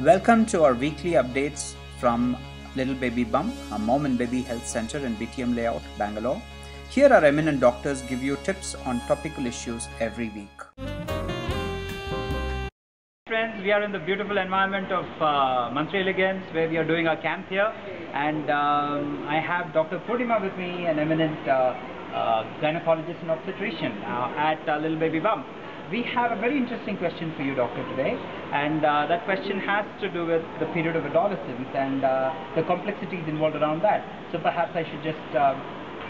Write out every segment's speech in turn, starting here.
Welcome to our weekly updates from Little Baby Bump, a mom and baby health center in BTM layout, Bangalore. Here, our eminent doctors give you tips on topical issues every week. Friends, we are in the beautiful environment of uh, Elegance where we are doing our camp here, and um, I have Dr. Poornima with me, an eminent uh, uh, gynecologist and obstetrician uh, at uh, Little Baby Bump. We have a very interesting question for you, doctor, today, and uh, that question has to do with the period of adolescence and uh, the complexities involved around that. So perhaps I should just uh,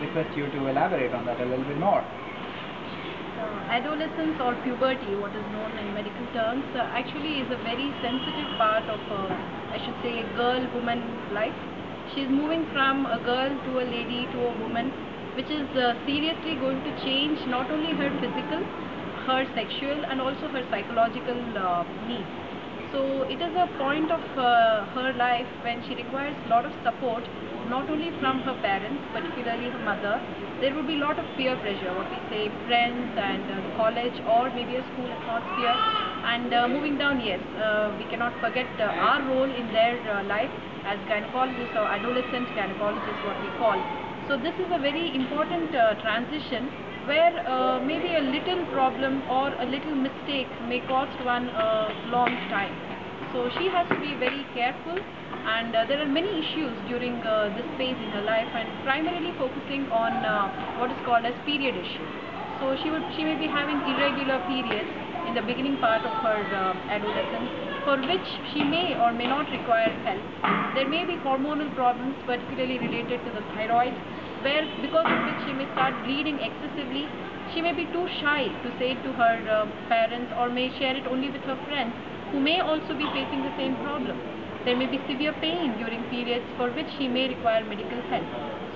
request you to elaborate on that a little bit more. Uh, adolescence or puberty, what is known in medical terms, uh, actually is a very sensitive part of, uh, I should say, a girl-woman life. She's moving from a girl to a lady to a woman, which is seriously going to change not only her physical, her sexual and also her psychological uh, needs. So it is a point of uh, her life when she requires a lot of support, not only from her parents, particularly her mother. There will be a lot of peer pressure, what we say, friends and uh, college or maybe a school atmosphere. And uh, moving down, yes, uh, we cannot forget uh, our role in their life as gynecologists or adolescent gynecologists, what we call. So this is a very important transition where uh, maybe a little problem or a little mistake may cost one a long time. So she has to be very careful and uh, there are many issues during uh, this phase in her life and primarily focusing on uh, what is called as period issue. So she would she may be having irregular periods in the beginning part of her uh, adolescence for which she may or may not require help. There may be hormonal problems particularly related to the thyroid where because of which she may start bleeding excessively. She may be too shy to say it to her uh, parents or may share it only with her friends who may also be facing the same problem. There may be severe pain during periods for which she may require medical help.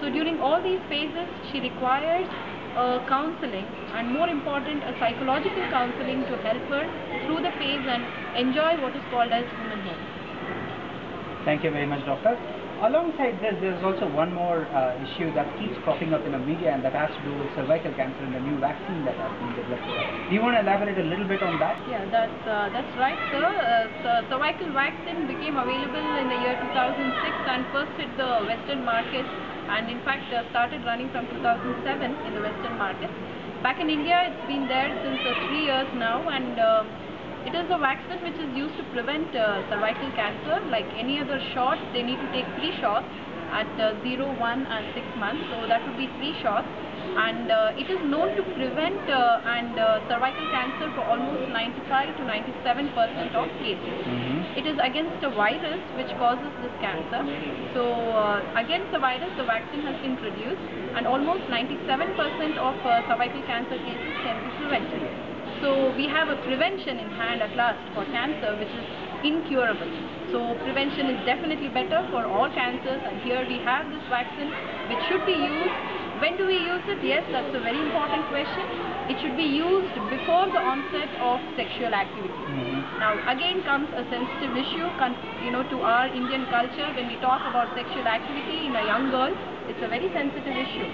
So during all these phases, she requires uh, counseling and more important, a psychological counseling to help her through the phase and enjoy what is called as womanhood. Thank you very much, doctor. Alongside this, there's also one more uh, issue that keeps cropping up in the media, and that has to do with cervical cancer and the new vaccine that has been developed. Do you want to elaborate a little bit on that? Yeah, that's uh, that's right, sir. Uh, cervical vaccine became available in the year 2006 and first hit the Western market, and in fact uh, started running from 2007 in the Western market. Back in India, it's been there since uh, three years now, and uh, it is a vaccine which is used to prevent uh, cervical cancer. Like any other shot, they need to take three shots at uh, 0, 1 and 6 months. So that would be three shots. And uh, it is known to prevent uh, and uh, cervical cancer for almost 95 to 97 percent of cases. Mm-hmm. It is against a virus which causes this cancer. So uh, against the virus, the vaccine has been produced, and almost 97 percent of uh, cervical cancer cases can be prevented. So we have a prevention in hand at last for cancer which is incurable. So prevention is definitely better for all cancers and here we have this vaccine which should be used. When do we use it? Yes, that's a very important question. It should be used before the onset of sexual activity. Mhm. Now again comes a sensitive issue, con- you know, to our Indian culture when we talk about sexual activity in a young girl. It's a very sensitive issue.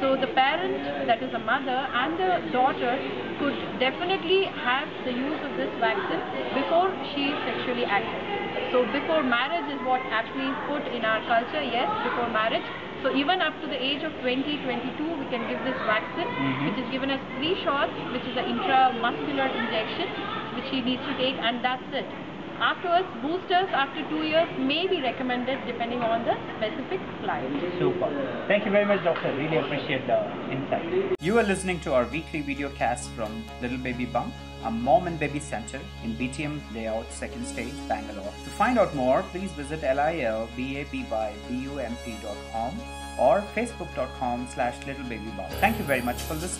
So the parent, that is a mother, and the daughter could definitely have the use of this vaccine before she is sexually active. So before marriage is what actually is put in our culture, yes, before marriage. So even up to the age of 20, 22, we can give this vaccine, Mhm. which is given as three shots, which is an intramuscular injection, which he needs to take, and that's it. Afterwards, boosters after two years may be recommended depending on the specific client. Super. Thank you very much, doctor. Really appreciate the insight. You are listening to our weekly video cast from Little Baby Bump, a mom and baby center in BTM Layout, second stage, Bangalore. To find out more, please visit lilbabybump.com or facebook.com slash littlebabybump. Thank you very much for listening.